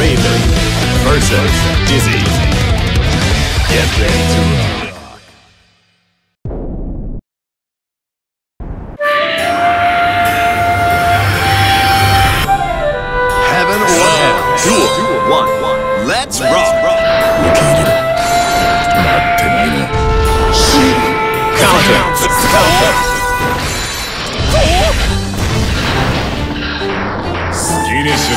Raven versus Dizzy. Get ready to rock. Heaven or hell. Duel. One. Let's rock. Counter. Counter. 好きにしろ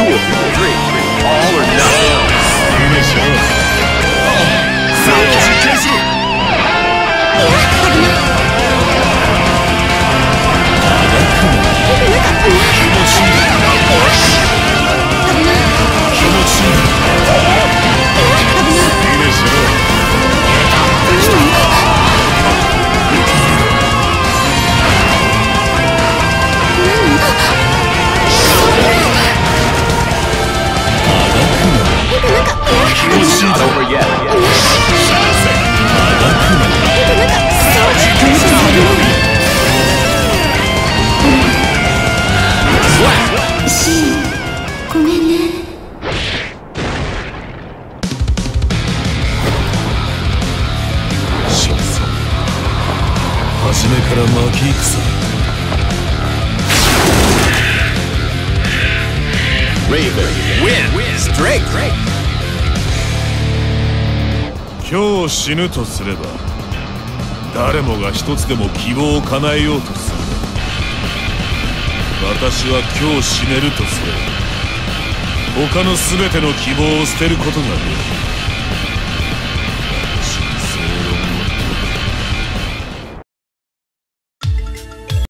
Duel. Three. 真相初めから巻き戦今日死ぬとすれば誰もが一つでも希望を叶えようとする。私は今日死ねるとすれば他の全ての希望を捨てることができる。